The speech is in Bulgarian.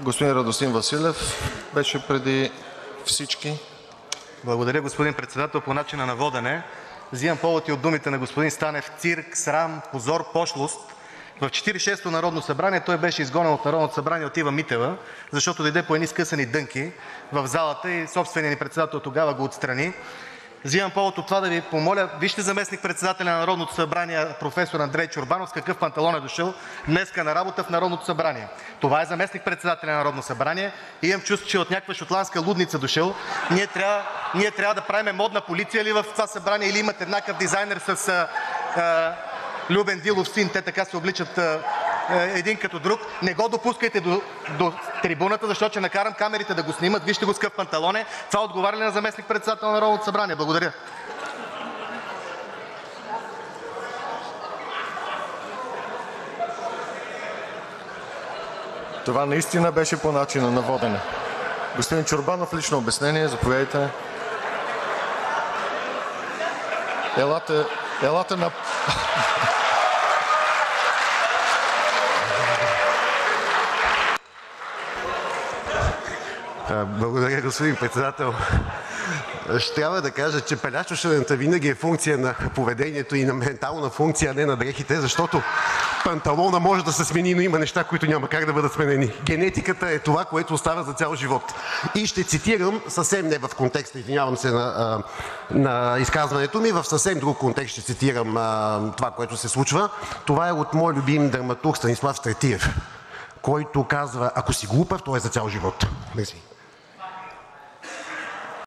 Господин Радостин Василев беше преди всички. Благодаря, господин Председател. По начина на водене. Взимам повод и от думите на господин Станев – цирк, срам, позор, пошлост. В 46-ото народно събрание той беше изгонен от Народното събрание от Ива Митева, защото дойде по едни скъсани дънки в залата и собственият ни председател тогава го отстрани. Взимам повод от това да Ви помоля, вижте заместник-председателя на Народното събрание професор Андрей Чорбанов с какъв панталон е дошъл днес на работа в Народното събрание. Това е заместник-председателят на Народното събрание. Имам чувство, че от някаква шотландска лудница дошъл. Ние трябва, да правим модна полиция ли в това събрание или имат еднакъв дизайнер с Любен Дилов син, те така се обличат един като друг. Не го допускайте до, трибуната, защото ще накарам камерите да го снимат. Вижте го с какъв панталон е. Това отговаря ли на заместник-председател на Народното събрание? Благодаря. Това наистина беше по начина на водене. Господин Чорбанов, лично обяснение, заповядайте. Елате, елате на... Благодаря, господин Председател. Ще трябва да кажа, че пелящошената винаги е функция на поведението и на ментална функция, а не на дрехите, защото панталона може да се смени, но има неща, които няма как да бъдат сменени. Генетиката е това, което остава за цял живот. И ще цитирам, съвсем не в контекста, извинявам се на, на изказването ми, в съвсем друг контекст ще цитирам това, което се случва. Това е от мой любим драматург Станислав Стретиев, който казва, ако си глупав, то е за цял живот. Мерси.